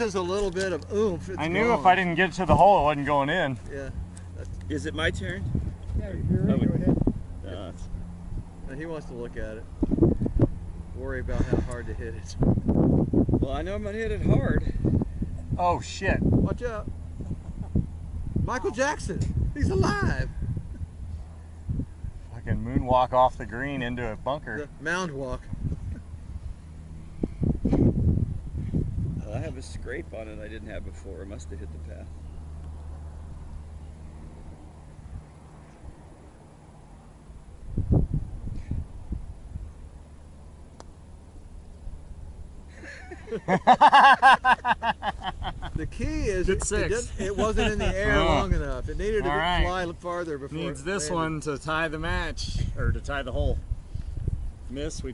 loses a little bit of oomph. It's I knew gone. if I didn't get to the hole, it wasn't going in. Yeah. Is it my turn? Yeah, you're ready, oh, go ahead. No, it's- And he wants to look at it. Worry about how hard to hit it. well, I know I'm gonna hit it hard. Oh shit. Watch out. Michael Jackson. He's alive. Fucking moonwalk off the green into a bunker. The mound walk. I have a scrape on it I didn't have before. I must have hit the path. The key is it, it, six. didn't- it wasn't in the air Oh. long enough. It needed to All right. fly farther before Needs it this landed. one to tie the match or to tie the hole. Miss, we